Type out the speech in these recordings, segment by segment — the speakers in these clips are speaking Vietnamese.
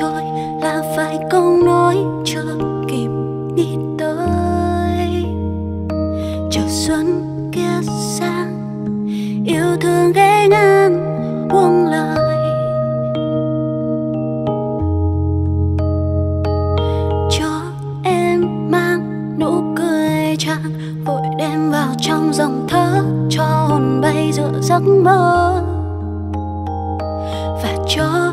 trôi là phải câu nói chưa kịp đi tới. Chờ xuân kia sang yêu thương ghé ngang buông lời. Cho em mang nụ cười chàng vội đem vào trong dòng thơ cho hồn bay giữa giấc mơ. Và cho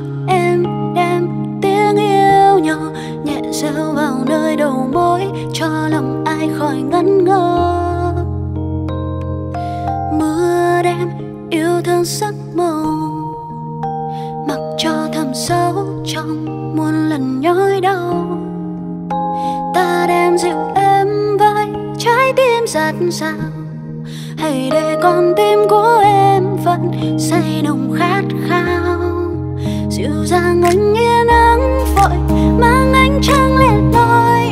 thương sắc màu mặc cho thầm sâu trong muôn lần nhói đau. Ta đem dịu em vai, trái tim giặt rào hãy để con tim của em vẫn say nồng khát khao. Dịu dàng anh yên nắng vội, mang ánh trăng lên lối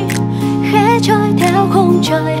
khẽ trôi theo không trời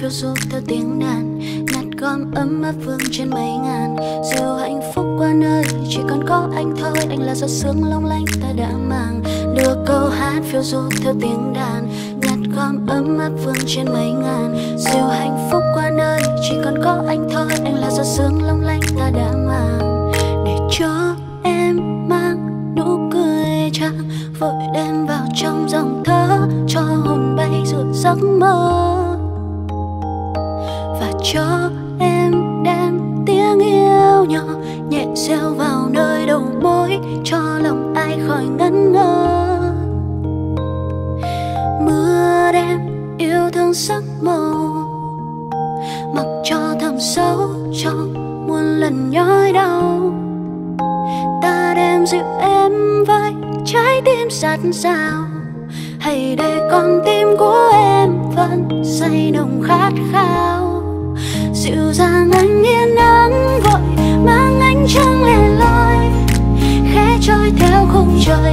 phiêu du theo tiếng đàn nhặt gom ấm áp vương trên mấy ngàn. Dù hạnh phúc qua nơi, chỉ còn có anh thôi anh là giọt sương long lanh ta đã mang. Đưa câu hát phiêu du theo tiếng đàn nhặt gom ấm áp vương trên mấy ngàn. Dù hạnh phúc qua nơi, chỉ còn có anh thôi anh là giọt sương long lanh ta đã mang. Để cho em mang nụ cười chàng vội đem vào trong dòng thơ cho hồn bay giữa giấc mơ cho em đem tiếng yêu nhỏ nhẹ reo vào nơi đầu môi cho lòng ai khỏi ngẩn ngơ. Mưa đêm yêu thương sắc màu, mặc cho thầm sâu trong muôn lần nhói đau. Ta đem dịu em vai trái tim giạt sao hãy để con tim của em vẫn say nồng khát khao dịu dàng anh yên nắng vội, mang ánh trăng lẻ loi khẽ trôi theo khung trời.